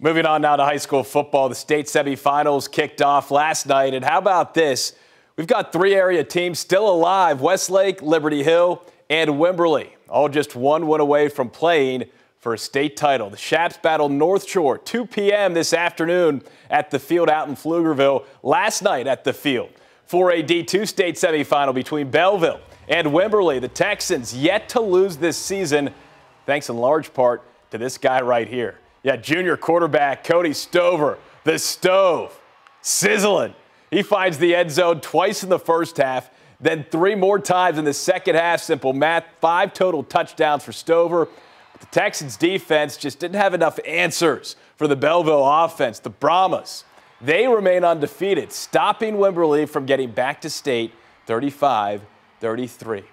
Moving on now to high school football. The state semifinals kicked off last night. And how about this? We've got three area teams still alive Westlake, Liberty Hill, and Wimberley, all just one win away from playing for a state title. The Chaps battle North Shore 2 p.m. this afternoon at the field out in Pflugerville. Last night at the field for a D2 state semifinal between Bellville and Wimberley. The Texans yet to lose this season, thanks in large part to this guy right here. Yeah, junior quarterback Cody Stover, the stove, sizzling. He finds the end zone twice in the first half, then three more times in the second half. Simple math, five total touchdowns for Stover. But the Texans defense just didn't have enough answers for the Bellville offense. The Brahmas, they remain undefeated, stopping Wimberley from getting back to state 35 33.